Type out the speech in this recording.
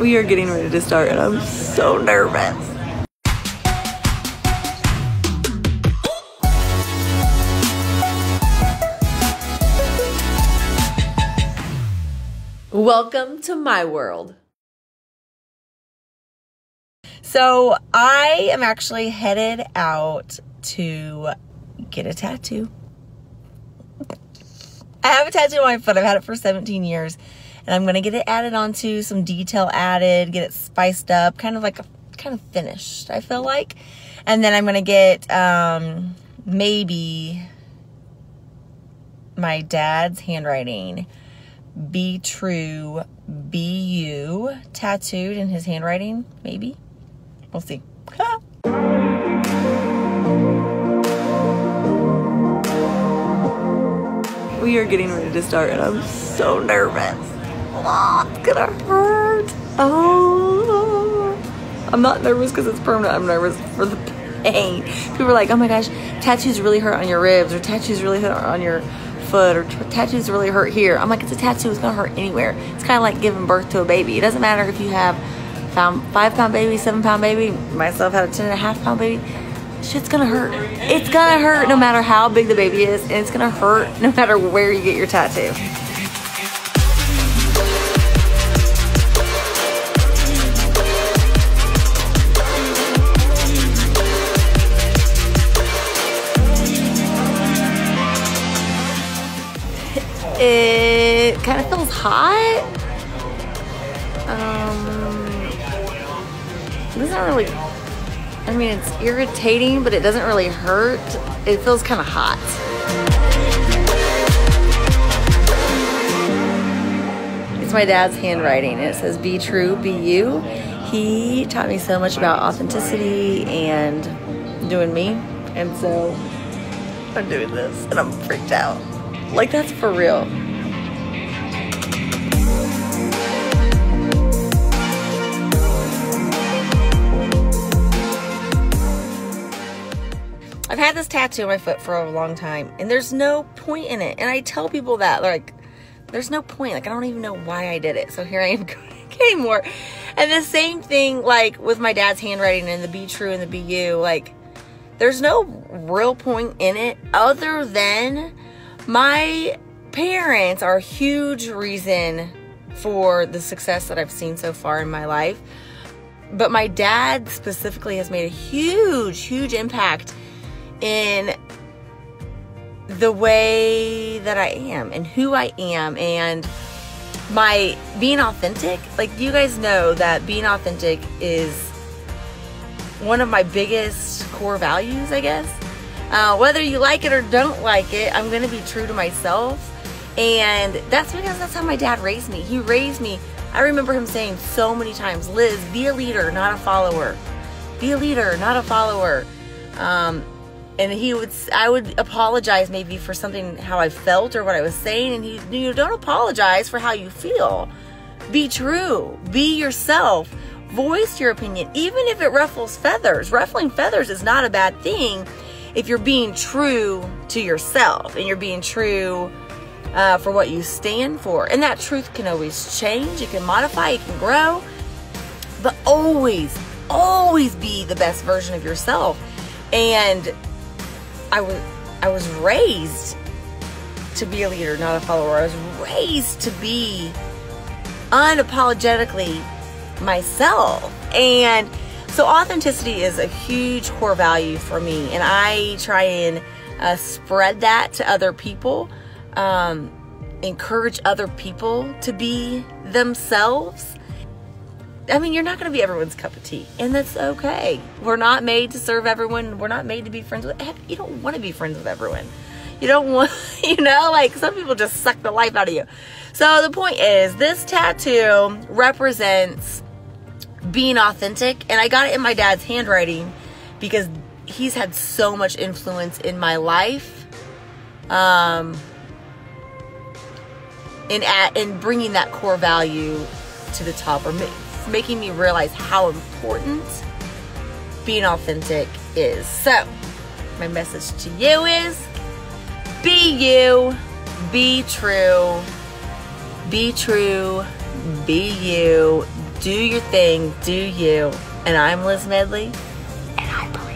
We are getting ready to start and I'm so nervous. Welcome to my world. So, I am actually headed out to get a tattoo. I have a tattoo on my foot. I've had it for 17 years. And I'm to get it added onto, some detail added, get it spiced up, kind of like a, kind of finished, I feel like. And then I'm to get um, maybe my dad's handwriting be true, be you tattooed in his handwriting, maybe. We'll see. we are getting ready to start and I'm so nervous. Oh, it's gonna hurt. Oh. I'm not nervous because it's permanent. I'm nervous for the pain. People are like, oh my gosh, tattoos really hurt on your ribs or tattoos really hurt on your foot or tattoos really hurt here. I'm like, it's a tattoo. It's gonna hurt anywhere. It's kind of like giving birth to a baby. It doesn't matter if you have five pound baby, seven pound baby. Myself had a ten and a half pound baby. Shit's gonna hurt. It's gonna hurt no matter how big the baby is, and it's gonna hurt no matter where you get your tattoo. It kind of feels hot. Um, it doesn't really. I mean, it's irritating, but it doesn't really hurt. It feels kind of hot. It's my dad's handwriting, it says "Be true, be you." He taught me so much about authenticity and doing me, and so I'm doing this, and I'm freaked out. Like that's for real. I've had this tattoo on my foot for a long time, and there's no point in it. And I tell people that, like, there's no point. Like, I don't even know why I did it. So here I am getting more. And the same thing, like, with my dad's handwriting and the be true and the be you. Like, there's no real point in it other than my parents are a huge reason for the success that I've seen so far in my life. But my dad specifically has made a huge, huge impact in the way that I am and who I am and my being authentic. Like, you guys know that being authentic is one of my biggest core values, I guess. Uh, whether you like it or don't like it, I'm going to be true to myself. And that's because that's how my dad raised me. He raised me. I remember him saying so many times, Liz, be a leader, not a follower. Be a leader, not a follower. Um, and he would, I would apologize maybe for something, how I felt or what I was saying. And he, you don't apologize for how you feel. Be true. Be yourself. Voice your opinion, even if it ruffles feathers. Ruffling feathers is not a bad thing if you're being true to yourself and you're being true uh, for what you stand for. And that truth can always change, it can modify, it can grow, but always, always be the best version of yourself. And I was, I was raised to be a leader, not a follower. I was raised to be unapologetically myself. And so authenticity is a huge core value for me, and I try and uh, spread that to other people, um, encourage other people to be themselves. I mean, you're not going to be everyone's cup of tea, and that's okay. We're not made to serve everyone. We're not made to be friends with. You don't want to be friends with everyone. You don't want, you know, like some people just suck the life out of you. So the point is, this tattoo represents being authentic and I got it in my dad's handwriting because he's had so much influence in my life um in at in bringing that core value to the top or ma- making me realize how important being authentic is. So my message to you is be you be true be true be you do your thing, do you. And I'm Liz Medley, and I believe.